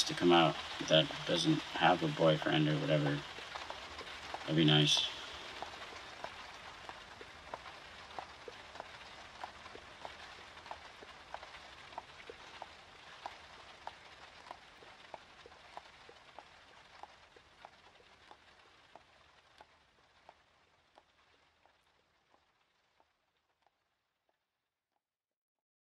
wants to come out that doesn't have a boyfriend or whatever. That'd be nice.